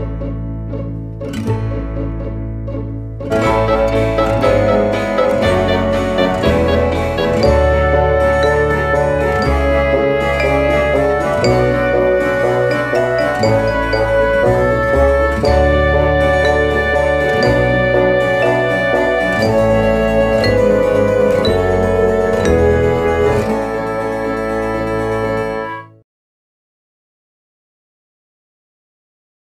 Música